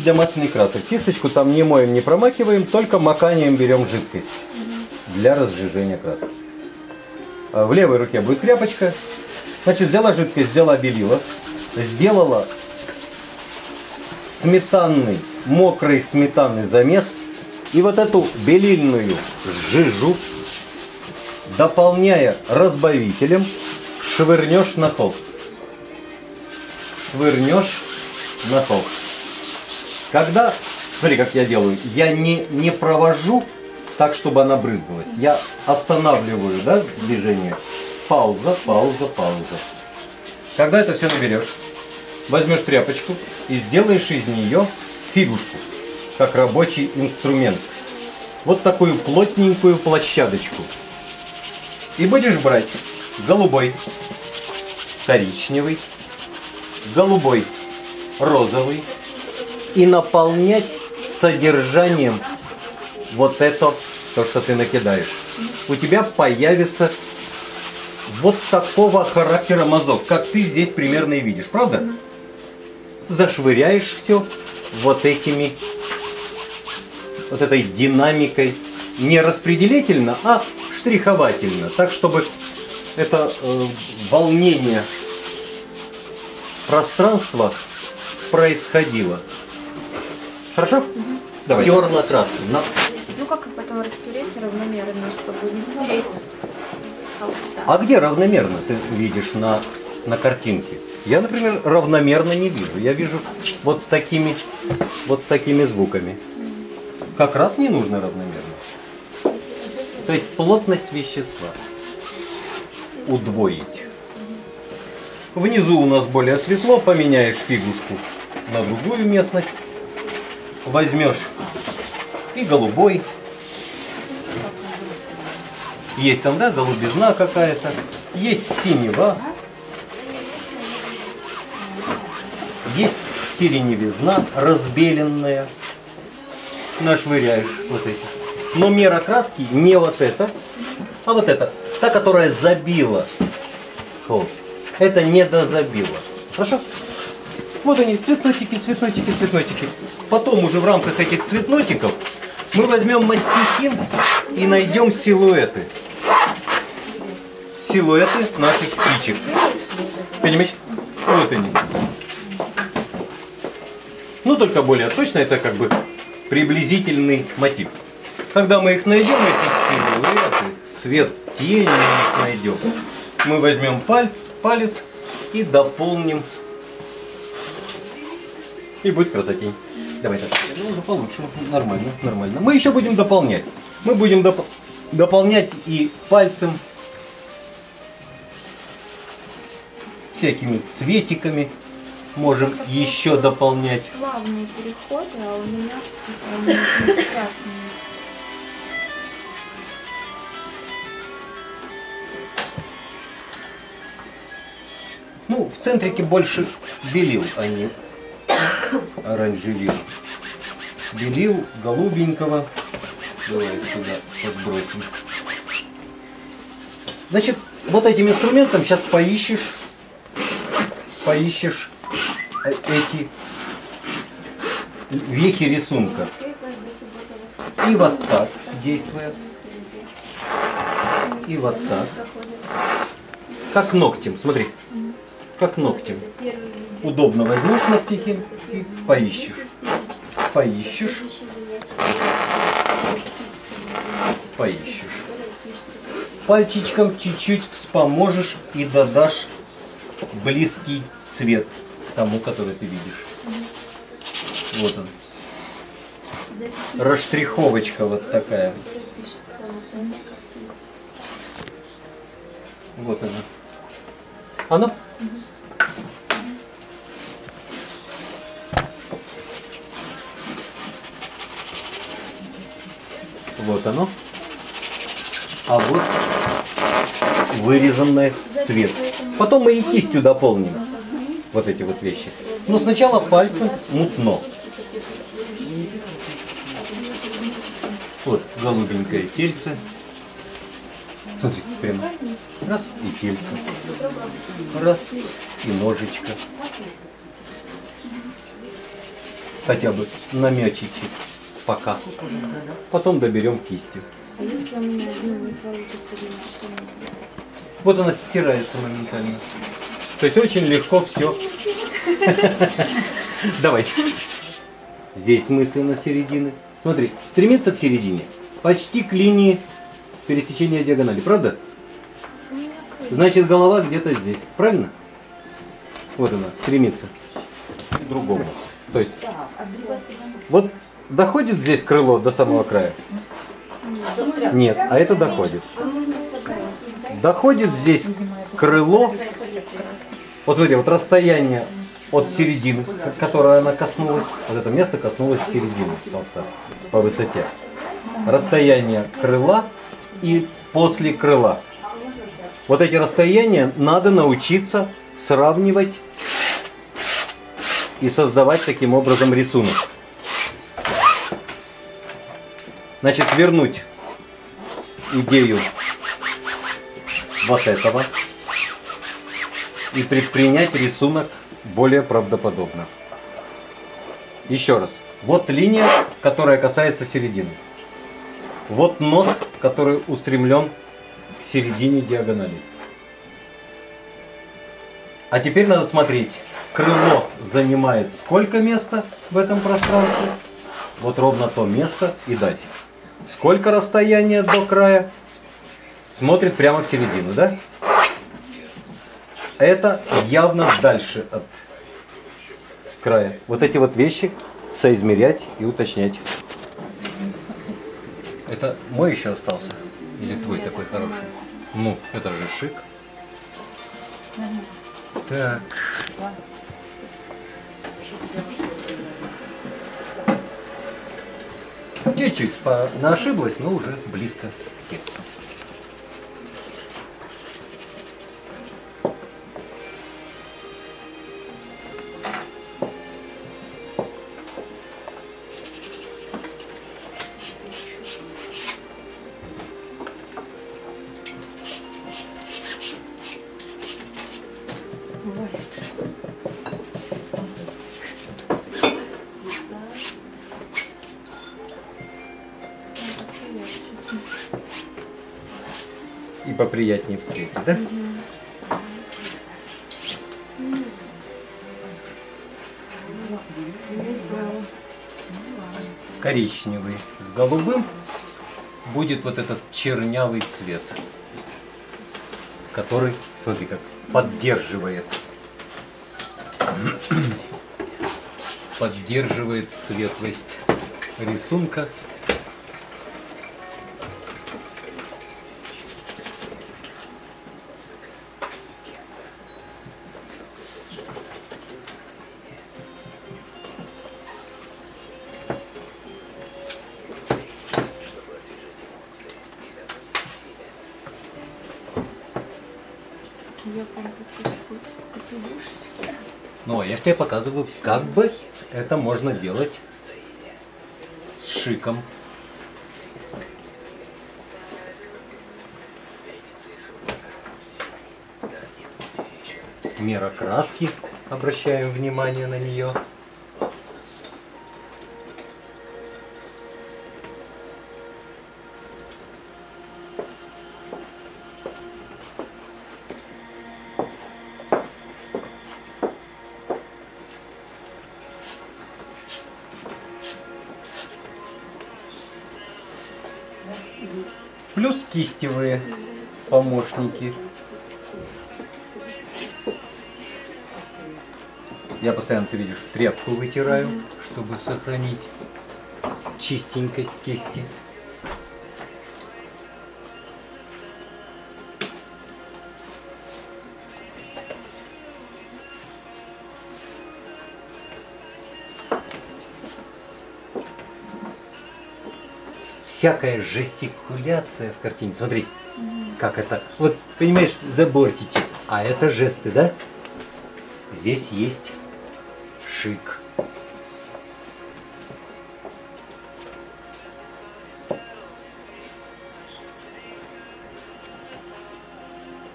для масляных красок. Кисточку там не моем, не промакиваем, только маканием берем жидкость для разжижения красок. А В левой руке будет тряпочка. Значит, взяла жидкость, взяла белила, сделала сметанный, мокрый сметанный замес. И вот эту белильную жижу, дополняя разбавителем, швырнешь на холст. Швырнешь на холст. Когда, смотри, как я делаю, я не, не провожу так, чтобы она брызгалась. Я останавливаю да, движение. Пауза, пауза, пауза. Когда это все наберешь, возьмешь тряпочку и сделаешь из нее фигушку, как рабочий инструмент. Вот такую плотненькую площадочку. И будешь брать голубой, коричневый, голубой, розовый и наполнять содержанием вот это, то, что ты накидаешь. У тебя появится вот такого характера мазок, как ты здесь примерно и видишь, правда? Зашвыряешь все вот этими, вот этой динамикой, не распределительно, а штриховательно, так чтобы это э, волнение пространства происходило. Хорошо? Давай. Терла краску. На- Ну как их потом растереть равномерно, чтобы не стереть с холста? А где равномерно ты видишь на, на картинке? Я, например, равномерно не вижу. Я вижу вот с такими, вот с такими звуками. Как раз не нужно равномерно. То есть плотность вещества удвоить. Внизу у нас более светло, поменяешь фигушку на другую местность. Возьмешь и голубой. Есть там, да, голубизна какая-то. Есть синева. Есть сиреневизна разбеленная. Нашвыряешь вот эти. Но мера краски не вот эта, а вот эта. Та, которая забила холст. Это не дозабила. Хорошо? Вот они, цветнотики, цветнотики, цветнотики. Потом уже в рамках этих цветнотиков мы возьмем мастихин и найдем силуэты. Силуэты наших птичек. Понимаешь? Вот они. Ну, только более точно, это как бы приблизительный мотив. Когда мы их найдем, эти силуэты, свет, тени мы их найдем, мы возьмем палец, палец и дополним. И будет красотень. Давай так. Ну, уже получше. Нормально, нормально. Мы еще будем дополнять. Мы будем доп- дополнять и пальцем всякими цветиками. Можем еще дополнять. Плавные переходы, а у меня они. Ну, в центрике больше белил, а не оранжевил. Белил голубенького. Давай сюда подбросим. Значит, вот этим инструментом сейчас поищешь, поищешь э, эти вехи рисунка. И вот так действуя. И вот так. Как ногтем, смотри. Как ногтем. Удобно возьмешь мастихин и поищешь. Поищешь. Поищешь. Пальчичком чуть-чуть вспоможешь и додашь близкий цвет тому, который ты видишь. Вот он. Расштриховочка вот такая. Вот она. Оно? Вот оно. А вот вырезанный цвет. Потом мы и кистью дополним вот эти вот вещи. Но сначала пальцем мутно. Вот голубенькое тельце. Смотри, прямо. Раз и тельце. Раз и ножичка. хотя бы наметчичек пока. Потом доберем кистью. А если у меня ну, не получится линию, что мне сделать? Вот она стирается моментально. То есть очень легко все. Давай. Здесь мысленно середины. Смотри, стремиться к середине. Почти к линии пересечения диагонали. Правда? Значит, голова где-то здесь. Правильно? Вот она, стремится к другому. То есть, вот доходит здесь крыло до самого края? Нет, а это доходит. Доходит здесь крыло. Вот смотри, вот расстояние от середины, которое она коснулась, вот это место коснулось середины толста по высоте. Расстояние крыла и после крыла. Вот эти расстояния надо научиться сравнивать и создавать таким образом рисунок. Значит, вернуть идею вот этого и предпринять рисунок более правдоподобно. Еще раз. Вот линия, которая касается середины. Вот нос, который устремлен к середине диагонали. А теперь надо смотреть, крыло занимает сколько места в этом пространстве. Вот ровно то место и дать. Сколько расстояние до края? Смотрит прямо в середину, да? Это явно дальше от края. Вот эти вот вещи соизмерять и уточнять. Это мой еще остался? Или твой такой хороший? Ну, это же шик. Так. Чуть-чуть ошиблась, но уже близко к тексту. Поприятнее в цвете, да? Коричневый с голубым будет вот этот чернявый цвет, который, смотри, как поддерживает поддерживает светлость рисунка я показываю, как бы это можно делать с шиком. Мера краски, обращаем внимание на нее. Помощники. Я постоянно, ты видишь, тряпку вытираю, чтобы сохранить чистенькость кисти. Всякая жестикуляция в картине. Смотри, как это. Вот, понимаешь, забортите. А это жесты, да? Здесь есть шик.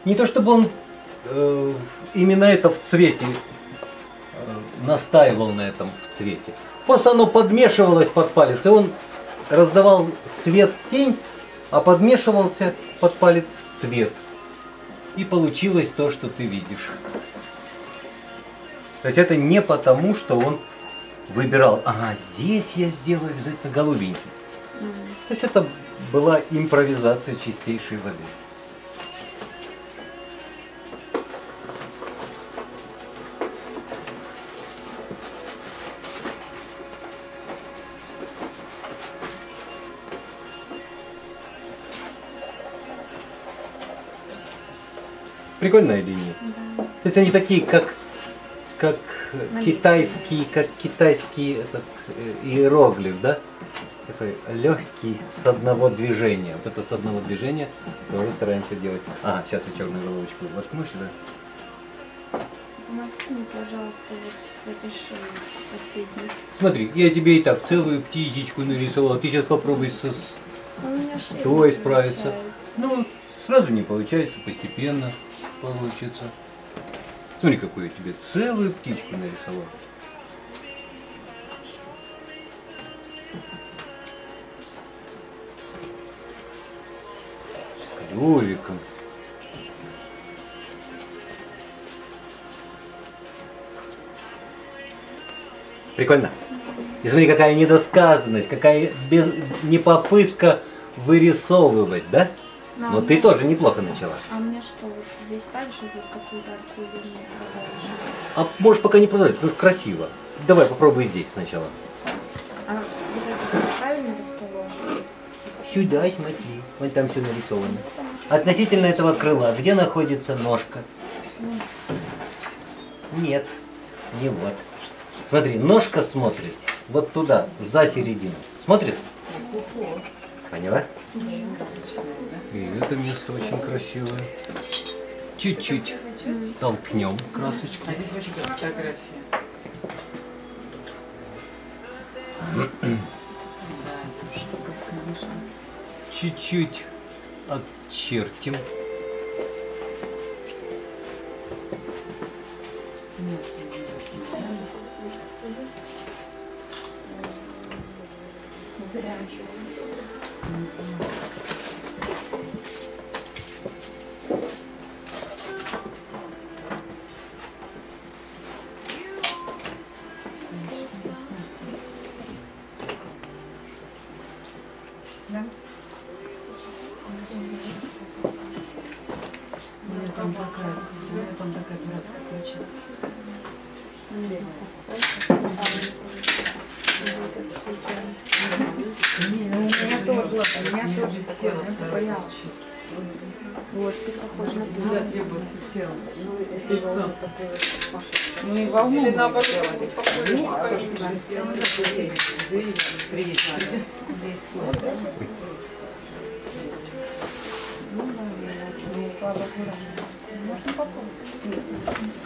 Не то чтобы он э, именно это в цвете э, настаивал на этом в цвете, Просто оно подмешивалось под палец, и он раздавал свет-тень, а подмешивался под палец цвет. И получилось то, что ты видишь. То есть это не потому, что он выбирал, ага, здесь я сделаю обязательно голубенький. То есть это была импровизация чистейшей воды. Прикольная линия. То есть они такие, как, как китайский, как китайский этот э, иероглиф, да? Такой легкий с одного движения. Вот это с одного движения тоже стараемся делать. Ага, сейчас я черную головочку воткну сюда. Пожалуйста, вот с этой соседней. Смотри, я тебе и так целую птичечку нарисовал. Ты сейчас попробуй со, с А с той справиться. получается. Ну, сразу не получается, постепенно получится. Смотри, какую я тебе целую птичку нарисовал. С клювиком. Прикольно. И смотри, какая недосказанность, какая без... не попытка вырисовывать, да? Ну, Но у ты тоже неплохо начала. А мне что, вот здесь также вот такую яркую линию? А можешь пока не продолжать, скажешь красиво. Давай попробуй здесь сначала. А вот это правильно расположено? Сюда смотри. Вон там все нарисовано. Что Относительно этого крыла, где находится ножка? Нет, не вот. Смотри, ножка смотрит вот туда, за середину. Смотрит? Поняла? И это место очень красивое. Чуть-чуть толкнем красочку. Чуть-чуть отчертим. У меня тоже, у меня тоже второй получится. Вот, ты похож на пиво. требуется тело. Ну и волну Или наоборот, успокоишь, поменьше сделать. Приветствую. Ну, слава богу. Можно попробовать.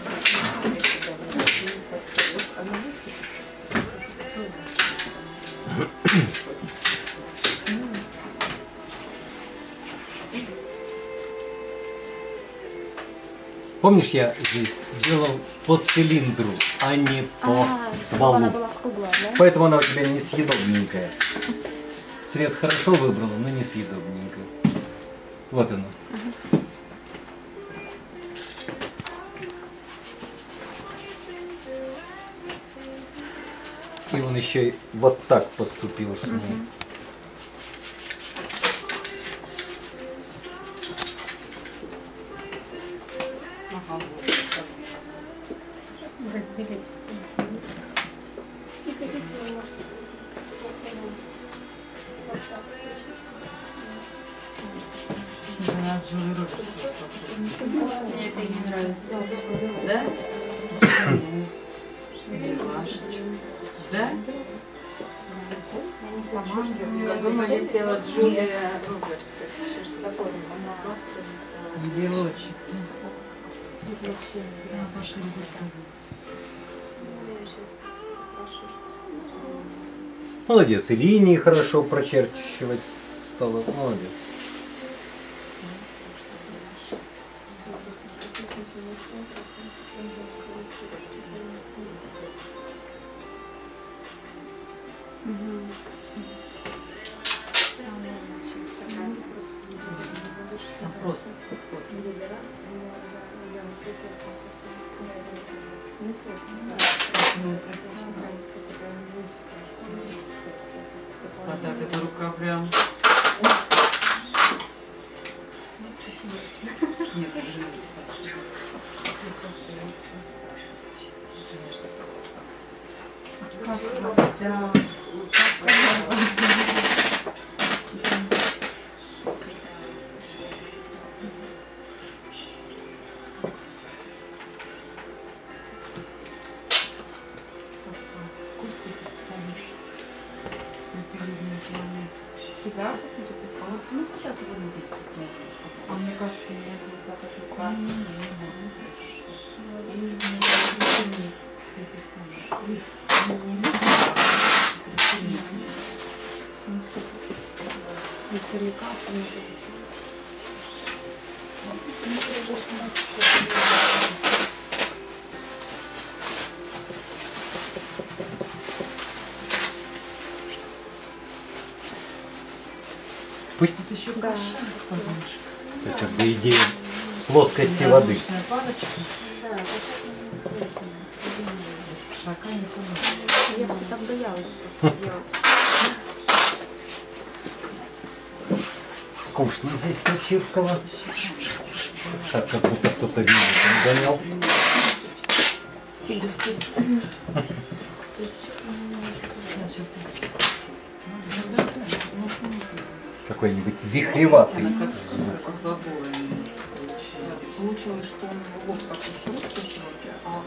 Помнишь, я здесь делал по цилиндру, а не по А, стволу. она была круглая, да? Поэтому она у тебя несъедобненькая. Цвет хорошо выбрала, но несъедобненькая. Вот оно. Еще и вот так поступил с ней. Мне это не нравится. Да? Я думаю, я села Джулия Робертс. Что такое? Она просто не знаю. Белочек. Да, пошли за Ну, чтобы- Молодец, и линии хорошо прочерчивать стало. Молодец. Нет, это же Да. Пусть Тут еще Да. каша. солнышко. то есть, как бы идея плоскости воды. Яблочная палочка. Без кошака никуда. Я все так боялась просто делать. Скучно здесь на Чиркова. Так, как будто кто-то видео там гонял. Фигушки. Какой-нибудь вихреватый звук. получилось. Что он в лоб такой широкий, широкий, а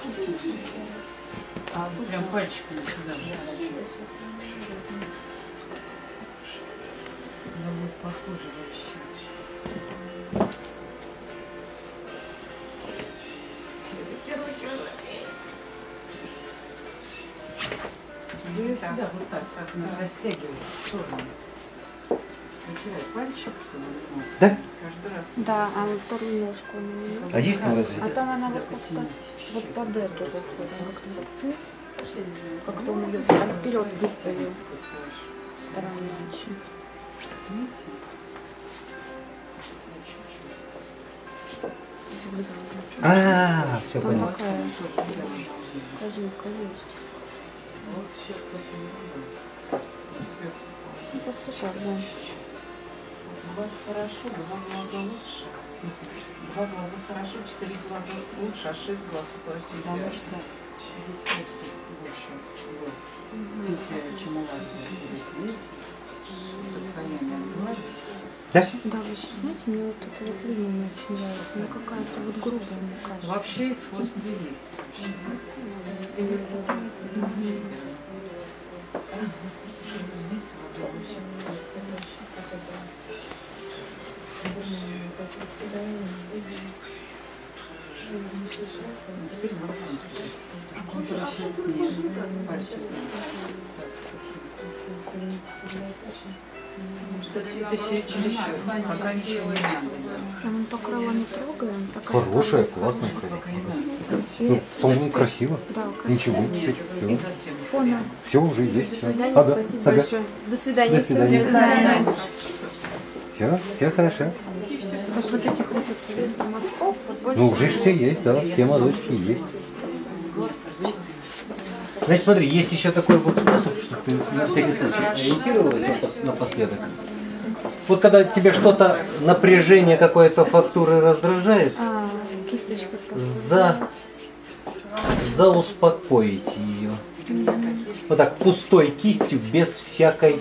А прям пальчиками сюда. Она будет похоже вообще. Вы ее сюда вот так, так растягиваете в сторону. Вытирай пальчик, Да? Каждый раз. Да, а вот вторую ножку она не А есть там разве? А там она вот как-то вот под эту заходит. Как-то. Как-то он ее там вперед выставил сторону очень. Видите? А, все Там понял. быть. козюлька есть. Вот. Ну, как-то так, да. Вас хорошо, два глаза лучше. Два глаза хорошо, четыре глаза лучше, а шесть глаз плохие. Потому что здесь просто больше был. В смысле, чем у вас. Видите? От гладкости. Да? Да, вы еще знаете, мне вот эта вот линия не очень нравится. Ну какая-то вот грубая, мне кажется. Вообще исходство есть. Здесь Теперь можно контур сейчас не пальчик. Что-то чересчур, пока ничего не надо. Не трогаем. Хорошая, классная. Ну, по-моему, красиво. Да, красиво. Ничего, теперь все. Все уже есть. До свидания, Ага, спасибо ага. большое. До свидания. До свидания. Все, все хорошо. Потому что вот этих вот этих мазков вот больше. Ну, уже все есть, да, все мазочки есть. Значит, смотри, есть еще такой вот способ, что ты на всякий случай ориентировалась напос- напоследок. Вот когда тебе что-то, напряжение какое-то фактуры раздражает, А, за, зауспокоить ее. Вот так, пустой кистью, без всякой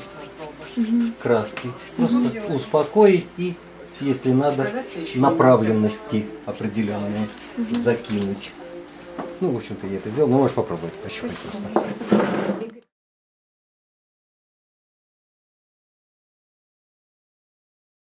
краски. Просто успокоить и, если надо, направленности определенные закинуть. Ну, в общем-то, я это сделал, но можешь попробовать пощупать просто.